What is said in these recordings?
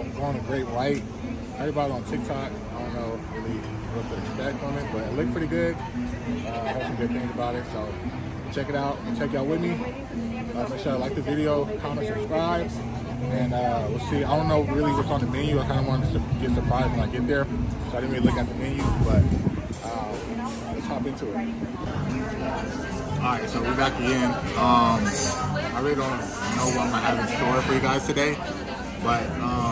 I'm going to Great White. Everybody on TikTok. I don't know really what to expect from it, but it looked pretty good. Uh, I heard some good things about it, so check it out. Check y'all with me. Uh, make sure to like the video, comment, subscribe, and uh, we'll see. I don't know really what's on the menu. I kind of wanted to get surprised when I get there, so I didn't really look at the menu, but uh, let's hop into it. All right, so we're back again. Um, I really don't know what I'm gonna have in store for you guys today, but um,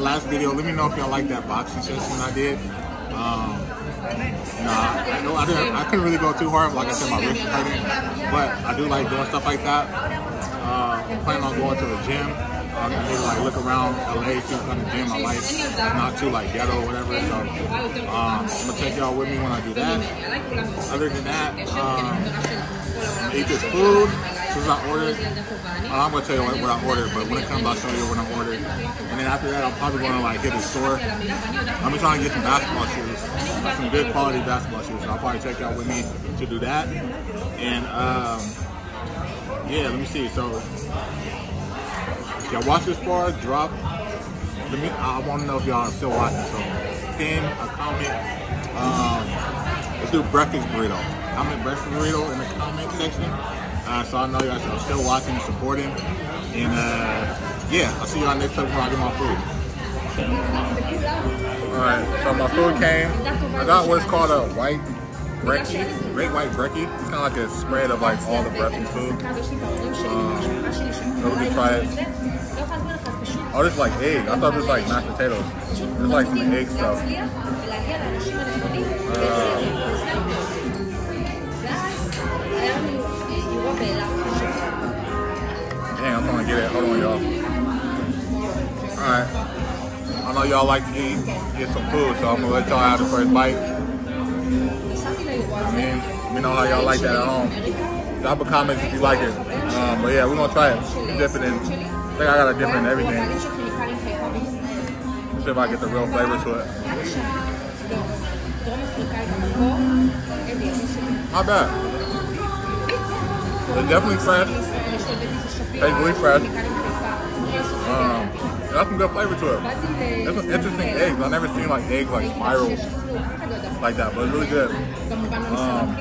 last video, let me know if y'all like that boxing session I did. Um, nah, I, know I, didn't, I couldn't really go too hard. Like I said, my wrist is hurting, but I do like doing stuff like that. Uh, planning on going to the gym. I'm gonna like look around LA, see what kind of gym I like. Not too like ghetto or whatever. So um, I'm gonna take y'all with me when I do that. Other than that, um, eat this food. As soon as I ordered, well, I'm gonna tell you what, what I ordered, but when it comes, I'll show you what I ordered. And then after that, I'm probably gonna like hit the store. I'm gonna try and get some basketball shoes, like some good quality basketball shoes. I'll probably take y'all with me to do that. And um, yeah, let me see. So y'all watch this far, drop. Let me. I want to know if y'all are still watching. So pin a comment. Um, let's do breakfast burrito. Comment breakfast burrito in the comment section. Uh, so I know guys are still watching and supporting. And uh, yeah, I'll see y'all next time when I get my food. Alright, so my food came. I got what's called a white brekkie, great white brekkie. It's kind of like a spread of like all the breakfast food. Um, so we can try it. Oh, this is like egg. I thought this was like mashed potatoes. It's like some egg stuff. Uh, It. Hold on, y'all. Alright. I know y'all like to eat, get some food, so I'm gonna let y'all have the first bite. I mean, let me know how y'all like that at home. Drop a comment if you like it. Um, but yeah, we're gonna try it. It's different in, I think I got a different in everything. Let's see if I get the real flavor to it. Not bad. It's definitely fresh. Really fresh. Um, got some good flavor to it. There's some interesting eggs. I've never seen like eggs like spiral like that, but it's really good. Um,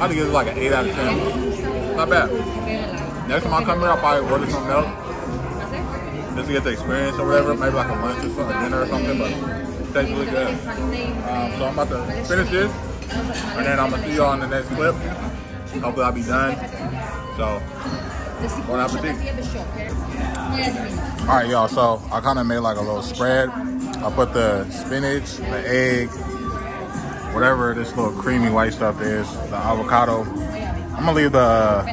I think it's like an 8 out of 10. Not bad. Next time I come here, I'll probably order something else. Just to get the experience or whatever. Maybe like a lunch or something, dinner or something, but it tastes really good. Um, so I'm about to finish this, and then I'm going to see y'all in the next clip. Hopefully I'll be done. So, bon appetit. All right, y'all, so I kind of made like a little spread. I put the spinach, the egg, whatever this little creamy white stuff is, the avocado. I'm gonna leave the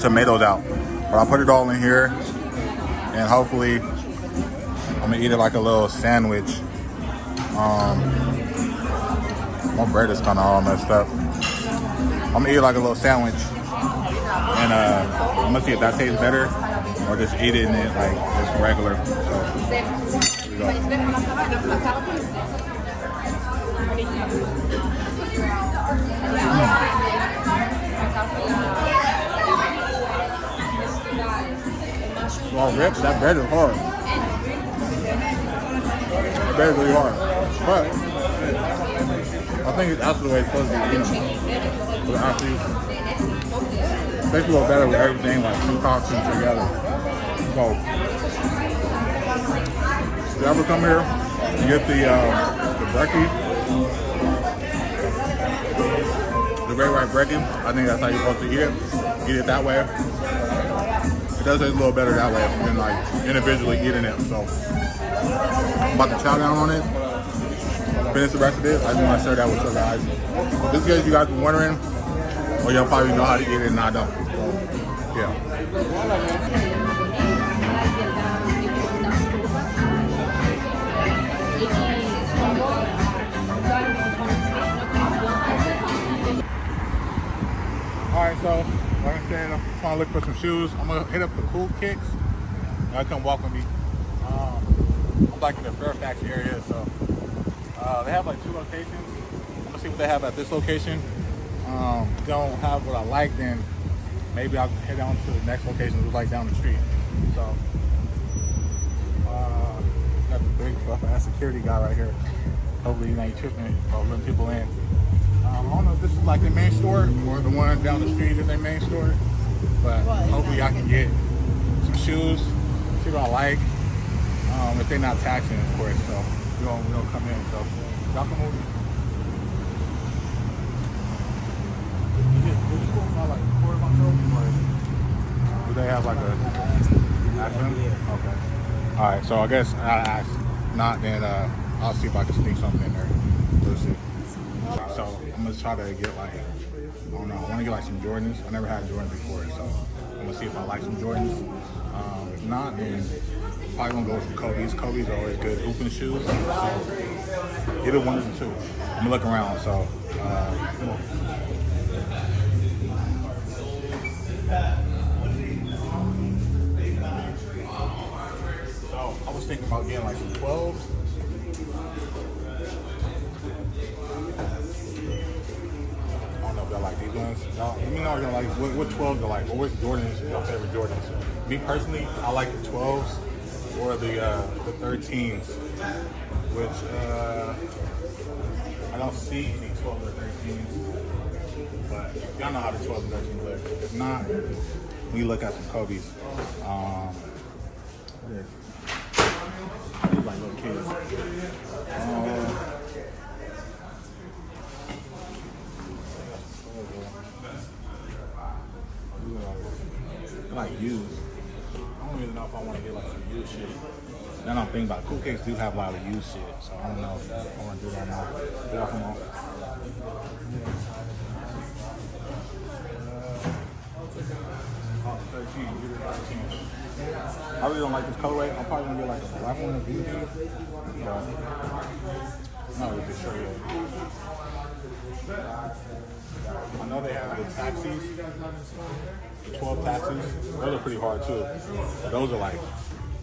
tomatoes out, but I'll put it all in here and hopefully I'm gonna eat it like a little sandwich. Um, my bread is kind of all messed up. I'm gonna eat like a little sandwich and uh, I'm gonna see if that tastes better or just eat it like just regular. So, here we go. Well, rip, that bread is hard. That bread is really hard. But I think that's the way it's supposed to be eaten. But tastes a little better with everything, like two costumes together. So, if you ever come here, you get the uh, the brekkie, the great white brekkie. I think that's how you're supposed to eat it. Eat it that way. It does taste a little better that way than like individually eating it. So, I'm about to chow down on it. Finish the rest of this. I just want to share that with you guys. Just in case you guys been wondering, or y'all probably know how to eat it and I don't. So, yeah. All right, so like I said, I'm trying to look for some shoes. I'm gonna hit up the Cool Kicks. Y'all come walk with me. Um, I'm like in the Fairfax area, so uh, they have like two locations. I'm gonna see what they have at this location. Um, if they don't have what I like, then maybe I'll head down to the next location, which is like down the street. So, uh, got the big buff ass security guy right here. Hopefully he ain't tripping or letting people in. Um, I don't know if this is like the main store or the one down the street is their main store, but hopefully I can get some shoes, see what I like. Um, if they're not taxing, of course. So we don't we don't come in. So y'all come over. Is it, is it cool like record myself? Do they have like a accent? Okay. All right. So I guess I ask not then. Uh, I'll see if I can sneak something in there. We'll see. So I'm gonna try to get like I don't know. I want to get like some Jordans. I never had Jordans before, so I'm gonna see if I like some Jordans. Um, if not, then probably gonna go some Kobe's. Kobe's are always good hooping shoes. So either one of the two. I'm gonna look around. So. Uh, come on. I was thinking about getting like some 12s. I don't know if y'all like these ones. Y'all, let me know if y'all like what, what 12s are like. Or which Jordans y'all favorite Jordans? Me personally, I like the 12s or the uh, the 13s, which uh, I don't see any 12 or 13s. But y'all know how the 12 and 13 look. If not, we look at some Kobe's. Um? These like little kids. Um, like used. If I want to get like some used shit. Then I'm thinking about Cool Kicks do have a lot of used shit, so I don't know if I want to do that now. 13, give it 13. I really don't like this colorway. I'm probably gonna get like a black one of these, but not really sure yet. I know they have the taxis, the 12 taxis. Those are pretty hard too. Those are like,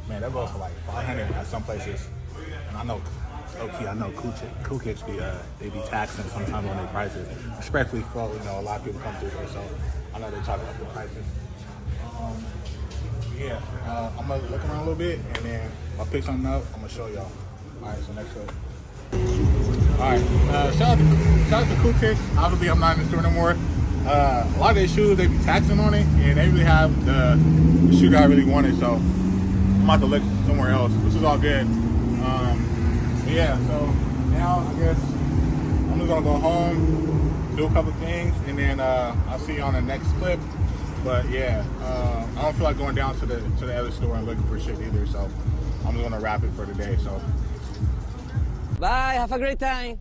man, that goes for like 500 at some places. And I know, okay, I know kicks be, uh, they be taxing sometimes on their prices, especially for, you know, a lot of people come through here. So I know they talk about the prices. Um, yeah, uh, I'm gonna look around a little bit and then I'll pick something up. I'm gonna show y'all. All right, so next up. All right, uh, shout out to shout out to Cool Kicks. Obviously, I'm not in the store no more. Uh, a lot of their shoes they be taxing on it, and they really have the, the shoe that I really wanted. So I'm about to look somewhere else, which is all good. Um, yeah, so now I guess I'm just gonna go home, do a couple things, and then uh, I'll see you on the next clip. But yeah, uh, I don't feel like going down to the to the other store and looking for shit either. So I'm just gonna wrap it for today. So Bye, have a great time.